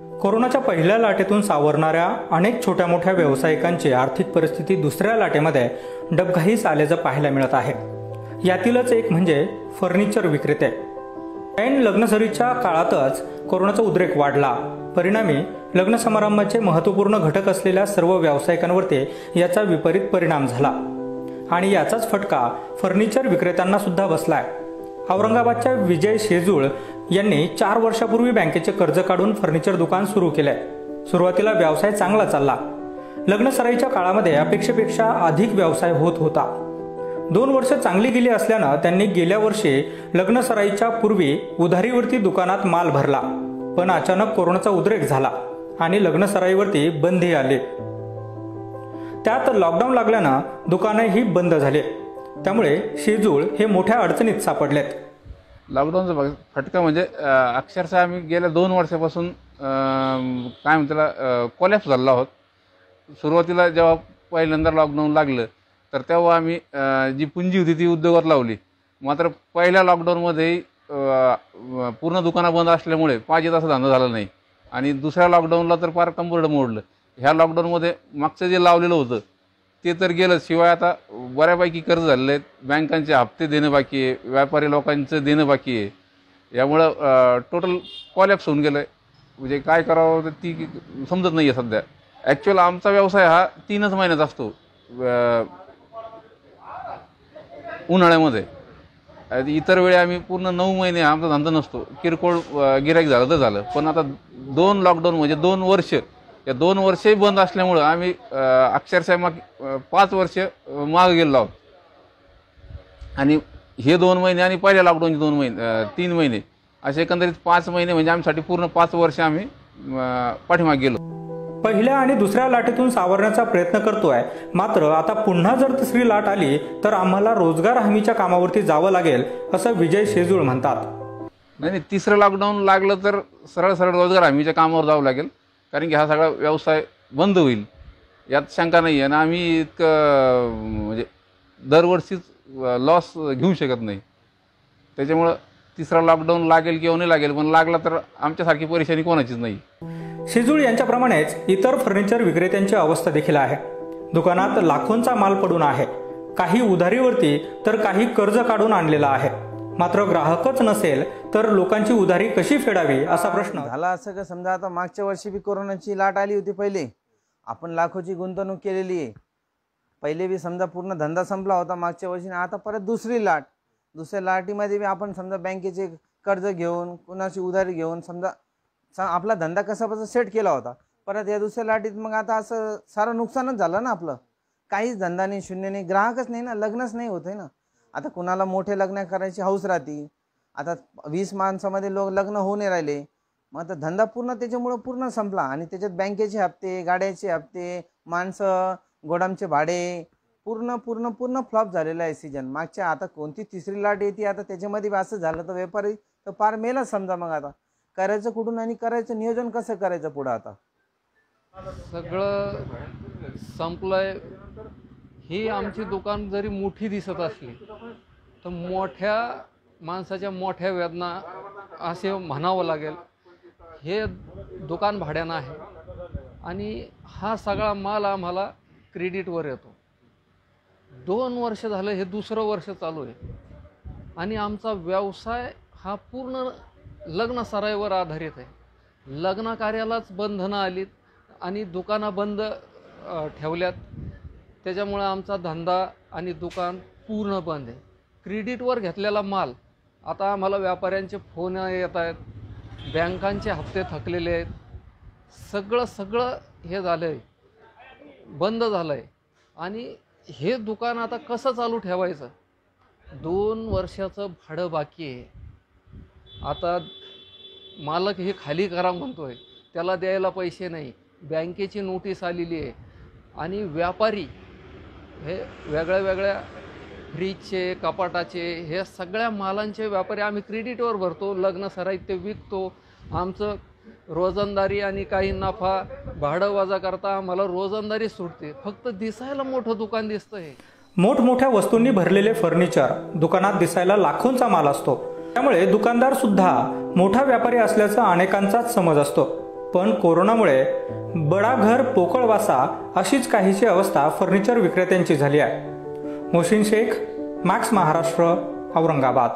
कोरोनाच्या पहिल्या लाटेतून सावरणाऱ्या अनेक छोट्या मोठ्या व्यावसायिकांची आर्थिक परिस्थिती दुसऱ्या लाटेमध्ये डबघाईस आल्याचं पाहायला मिळत आहे. यातीलच एक म्हणजे फर्निचर विक्रेते. ऐन लग्नसरीच्या काळातच कोरोनाचा उद्रेक वाढला. परिणामी लग्न समारंभाचे महत्त्वपूर्ण घटक असलेल्या सर्व व्यावसायिकांवरती याचा विपरीत परिणाम झाला. आणि याचाच फटका फर्निचर विक्रेत्यांना सुद्धा बसलाय. औरंगाबादच्या विजय शेजूळ यांनी चार वर्षापूर्वी बँकेचे कर्ज काढून फर्निचर दुकान सुरू केलंय. सुरुवातीला व्यवसाय चांगला चालला. लग्नसराईच्या काळामध्ये अपेक्षेपेक्षा अधिक व्यवसाय होत होता. दोन वर्ष चांगली गेली असल्यानं त्यांनी गेल्या वर्षी लग्नसराईच्या पूर्वी उधारीवरती दुकानात माल भरला. पण अचानक कोरोनाचा उद्रेक झाला आणि लग्नसराईवरती बंदी आले. त्यात लॉकडाऊन लागल्यानं दुकानंही बंद झाले. त्यामुळे शेजूळ हे मोठ्या अडचणीत सापडलेत. लॉकडाऊनचा बघ फटका म्हणजे अक्षरशः आम्ही गेल्या दोन वर्षापासून काय म्हणतो कोलॅप्स झालेलो आहोत. सुरुवातीला जेव्हा पहिल्यांदा लॉकडाऊन लागलं तर तेव्हा आम्ही जी पुंजी होती ती उद्योगात लावली. मात्र पहिल्या लॉकडाऊनमध्ये पूर्ण दुकानं बंद असल्यामुळे पाहिजे तसा धंदा झाला नाही. आणि दुसऱ्या लॉकडाऊनला तर फार कंबरडं मोडलं. ह्या लॉकडाऊनमध्ये मागचं जे लावलेलं होतं ते तर गेलं. शिवाय आता बऱ्यापैकी कर्ज झालेले आहेत. बँकांचे हप्ते देणं बाकी आहे. व्यापारी लोकांचं देणं बाकी आहे. यामुळं टोटल कॉलॅप्स होऊन गेलं आहे म्हणजे काय करावं तर ती समजत नाही आहे सध्या. ॲक्च्युअल आमचा व्यवसाय हा तीनच महिन्याचा असतो. उन्हाळ्यामध्ये. इतर वेळी आम्ही पूर्ण नऊ महिने आमचा धंदा नसतो. किरकोळ गिराईक झालं तर झालं. पण आता दोन लॉकडाऊन म्हणजे दोन वर्ष या दोन वर्षही बंद असल्यामुळं आम्ही अक्षरशः मग पाच वर्ष मागं गेलो आहोत. आणि हे दोन महिने आणि पहिल्या लॉकडाऊनचे दोन महिने तीन महिने असे एकंदरीत पाच महिने म्हणजे आमच्यासाठी पूर्ण पाच वर्ष आम्ही पाठीमागे गेलो. पहिल्या आणि दुसऱ्या लाटेतून सावरण्याचा प्रयत्न करतोय. मात्र आता पुन्हा जर तिसरी लाट आली तर आम्हाला रोजगार हमीच्या कामावरती जावं लागेल असं विजय शेजूळ म्हणतात. नाही नाही तिसरं लॉकडाऊन लागलं तर सरळ सरळ रोजगार हमीच्या कामावर जावं लागेल. कारण की हा सगळा व्यवसाय बंद होईल. यात शंका नाही आहे. आणि आम्ही इतकं म्हणजे दरवर्षीच लॉस घेऊ शकत नाही. त्याच्यामुळं तिसरा लॉकडाऊन लागेल किंवा नाही लागेल पण लागला तर आमच्यासारखी परेशानी कोणाचीच नाही. शिजूळ यांच्याप्रमाणेच इतर फर्निचर विक्रेत्यांची अवस्था देखील आहे. दुकानात लाखोंचा माल पडून आहे. काही उधारीवरती तर काही कर्ज काढून आणलेला आहे. मात्र ग्राहकच नसेल तर लोकांची उधारी कशी फेडावी असा प्रश्न. झाला असं का? समजा आता मागच्या वर्षी बी कोरोनाची लाट आली होती पहिले. आपण लाखोची गुंतवणूक केलेली आहे. पहिले बी समजा पूर्ण धंदा संपला होता मागच्या वर्षी आणि आता परत दुसरी लाट. दुसऱ्या लाटीमध्ये बी आपण समजा बँकेचे कर्ज घेऊन कुणाची उधारी घेऊन समजा आपला धंदा कसा बसा सेट केला होता. परत या दुसऱ्या लाटीत मग आता असं सारं नुकसानच झालं ना आपलं. काहीच धंदा नाही शून्य नाही ग्राहकच नाही ना लग्नच नाही होत ना. आता कुणाला मोठे लग्न करायची हौस राहते? आता वीस माणसामध्ये लोक लग्न होऊ नाही राहिले. मग आता धंदा पूर्ण त्याच्यामुळं पूर्ण संपला. आणि त्याच्यात बँकेचे हप्ते गाड्याचे हप्ते माणसं गोडामचे भाडे पूर्ण पूर्ण पूर्ण फ्लॉप झालेला आहे सीजन मागच्या आता कोणती तिसरी लाट येते आता त्याच्यामध्ये असं झालं तर व्यापारी तर पार मेला समजा मग आता. करायचं कुठून आणि करायचं नियोजन कसं करायचं पुढं आता? सगळं संपलंय. ही आमची दुकान जरी मोठी दिसत असली तर मोठ्या माणसाच्या मोठ्या वेदना असे म्हणावं लागेल. हे दुकान भाड्यानं आहे. आणि हा सगळा माल आम्हाला क्रेडिटवर येतो. दोन वर्ष झालं हे दुसरं वर्ष चालू आहे. आणि आमचा व्यवसाय हा पूर्ण लग्न सराईवर आधारित आहे. लग्न कार्यालाच बंधनं आलीत आणि दुकानं बंद ठेवल्यात. त्याच्यामुळं आमचा धंदा आणि दुकान पूर्ण बंद आहे. क्रेडिटवर घेतलेला माल आता आम्हाला व्यापाऱ्यांचे फोन येत आहेत बँकांचे हप्ते थकलेले आहेत. सगळं सगळं हे झालं आहे बंद झालं आहे आणि हे दुकान आता कसं चालू ठेवायचं? दोन वर्षाचं भाडं बाकी आहे. आता मालक हे खाली करा म्हणतो आहे त्याला द्यायला पैसे नाही. बँकेची नोटीस आलेली आहे. आणि व्यापारी हे वेगळ्या वेगळ्या फ्रीजचे कपाटाचे हे सगळ्या मालांचे व्यापारी आम्ही क्रेडिटवर भरतो लग्न साहित्य विकतो. आमचं रोजंदारी आणि काही नफा भाडं वजा करता आम्हाला रोजंदारी सुटते. फक्त दिसायला मोठं दुकान दिसतं हे. मोठमोठ्या वस्तूंनी भरलेले फर्निचर दुकानात दिसायला लाखोंचा माल असतो. त्यामुळे दुकानदार सुद्धा मोठा व्यापारी असल्याचा अनेकांचाच समज असतो. पण कोरोनामुळे बडा घर पोकळवासा अशीच काहीशी अवस्था फर्निचर विक्रेत्यांची झाली आहे. मोहसिन शेख मॅक्स महाराष्ट्र औरंगाबाद.